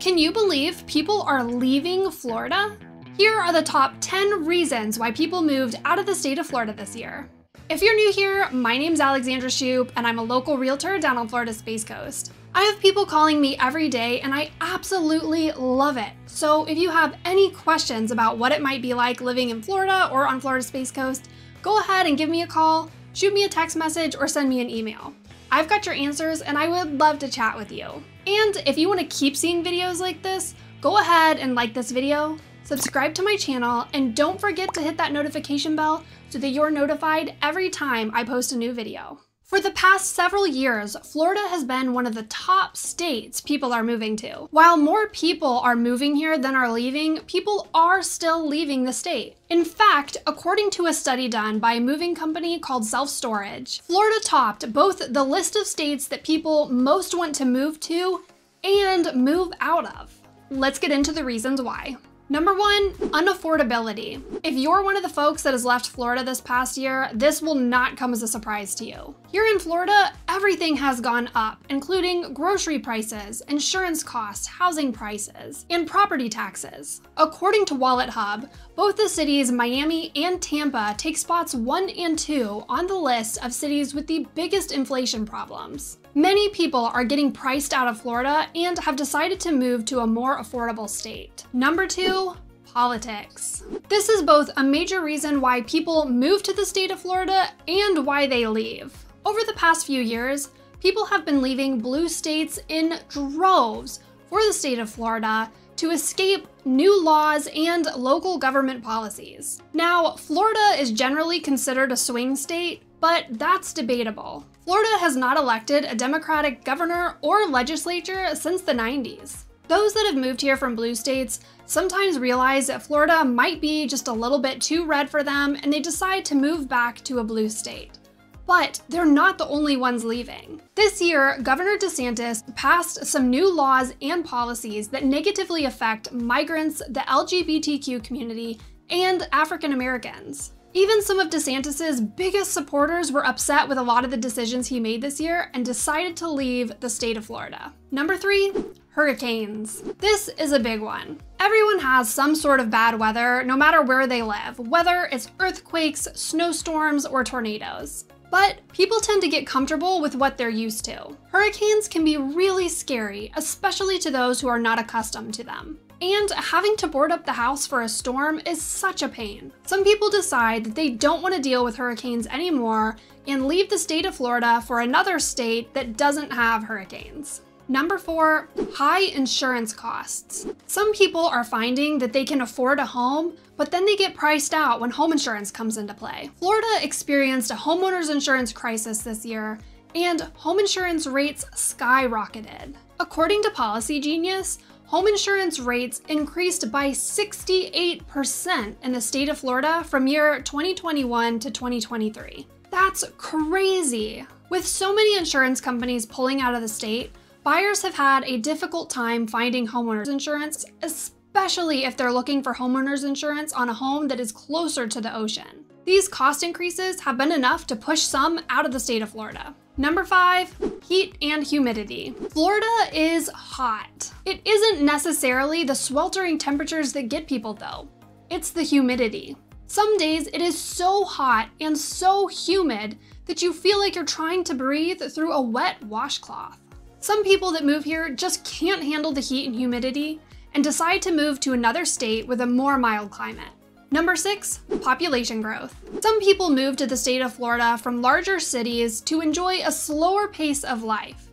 Can you believe people are leaving Florida? Here are the top 10 reasons why people moved out of the state of Florida this year. If you're new here, my name's Alexandra Shupe, and I'm a local realtor down on Florida's Space Coast. I have people calling me every day, and I absolutely love it. So if you have any questions about what it might be like living in Florida or on Florida's Space Coast, go ahead and give me a call, shoot me a text message, or send me an email. I've got your answers, and I would love to chat with you. And if you want to keep seeing videos like this, go ahead and like this video, subscribe to my channel, and don't forget to hit that notification bell so that you're notified every time I post a new video. For the past several years, Florida has been one of the top states people are moving to. While more people are moving here than are leaving, people are still leaving the state. In fact, according to a study done by a moving company called Self Storage, Florida topped both the list of states that people most want to move to and move out of. Let's get into the reasons why. Number one, unaffordability. If you're one of the folks that has left Florida this past year, this will not come as a surprise to you. Here in Florida, everything has gone up, including grocery prices, insurance costs, housing prices, and property taxes. According to Wallet Hub, both the cities Miami and Tampa take spots one and two on the list of cities with the biggest inflation problems. Many people are getting priced out of Florida and have decided to move to a more affordable state. Number two, politics. This is both a major reason why people move to the state of Florida and why they leave. Over the past few years, people have been leaving blue states in droves for the state of Florida to escape new laws and local government policies. Now, Florida is generally considered a swing state, but that's debatable. Florida has not elected a Democratic governor or legislature since the 90s. Those that have moved here from blue states sometimes realize that Florida might be just a little bit too red for them and they decide to move back to a blue state. But they're not the only ones leaving. This year, Governor DeSantis passed some new laws and policies that negatively affect migrants, the LGBTQ community, and African Americans. Even some of DeSantis's biggest supporters were upset with a lot of the decisions he made this year and decided to leave the state of Florida. Number three, hurricanes. This is a big one. Everyone has some sort of bad weather, no matter where they live, whether it's earthquakes, snowstorms, or tornadoes. But people tend to get comfortable with what they're used to. Hurricanes can be really scary, especially to those who are not accustomed to them. And having to board up the house for a storm is such a pain. Some people decide that they don't want to deal with hurricanes anymore and leave the state of Florida for another state that doesn't have hurricanes. Number four, high insurance costs. Some people are finding that they can afford a home, but then they get priced out when home insurance comes into play. Florida experienced a homeowner's insurance crisis this year, and home insurance rates skyrocketed. According to Policy Genius, home insurance rates increased by 68% in the state of Florida from year 2021 to 2023. That's crazy! With so many insurance companies pulling out of the state, buyers have had a difficult time finding homeowners insurance, especially if they're looking for homeowners insurance on a home that is closer to the ocean. These cost increases have been enough to push some out of the state of Florida. Number five, heat and humidity. Florida is hot. It isn't necessarily the sweltering temperatures that get people though. It's the humidity. Some days it is so hot and so humid that you feel like you're trying to breathe through a wet washcloth. Some people that move here just can't handle the heat and humidity and decide to move to another state with a more mild climate. Number six, population growth. Some people move to the state of Florida from larger cities to enjoy a slower pace of life.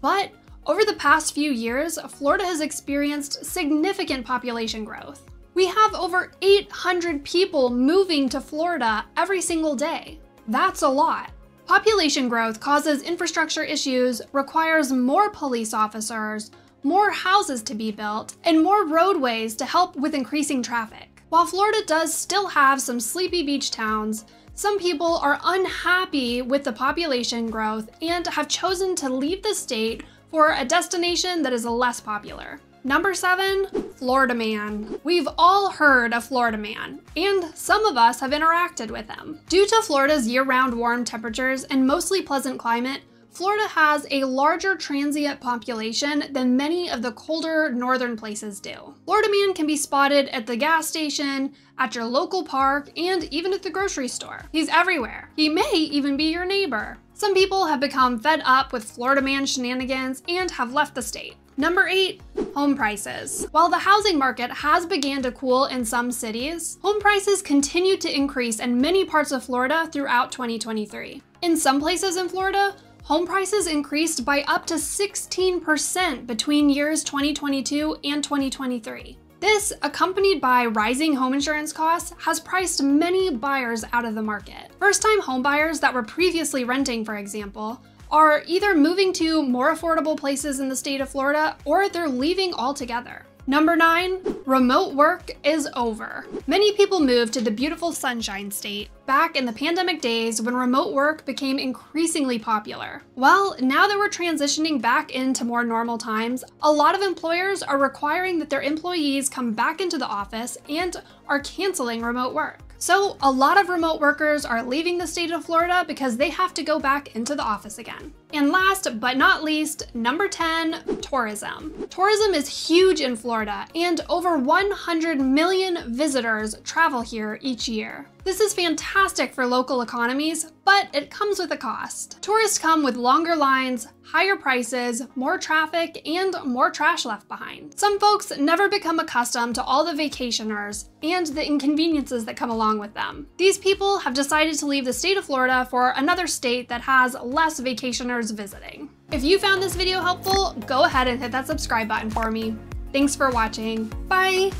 But over the past few years, Florida has experienced significant population growth. We have over 800 people moving to Florida every single day. That's a lot. Population growth causes infrastructure issues, requires more police officers, more houses to be built, and more roadways to help with increasing traffic. While Florida does still have some sleepy beach towns, some people are unhappy with the population growth and have chosen to leave the state for a destination that is less popular. Number seven, Florida Man. We've all heard of Florida Man, and some of us have interacted with him. Due to Florida's year-round warm temperatures and mostly pleasant climate, Florida has a larger transient population than many of the colder northern places do. Florida Man can be spotted at the gas station, at your local park, and even at the grocery store. He's everywhere. He may even be your neighbor. Some people have become fed up with Florida Man shenanigans and have left the state. Number eight, home prices. While the housing market has began to cool in some cities, home prices continue to increase in many parts of Florida throughout 2023. In some places in Florida, home prices increased by up to 16% between years 2022 and 2023. This, accompanied by rising home insurance costs, has priced many buyers out of the market. First time homebuyers that were previously renting, for example, are either moving to more affordable places in the state of Florida or they're leaving altogether. Number nine, remote work is over. Many people moved to the beautiful Sunshine State back in the pandemic days when remote work became increasingly popular. Well, now that we're transitioning back into more normal times, a lot of employers are requiring that their employees come back into the office and are canceling remote work. So, a lot of remote workers are leaving the state of Florida because they have to go back into the office again. And last but not least, number 10, tourism. Tourism is huge in Florida, and over 100 million visitors travel here each year. This is fantastic for local economies, but it comes with a cost. Tourists come with longer lines, higher prices, more traffic, and more trash left behind. Some folks never become accustomed to all the vacationers and the inconveniences that come along with them. These people have decided to leave the state of Florida for another state that has less vacationers visiting. If you found this video helpful, go ahead and hit that subscribe button for me. Thanks for watching. Bye!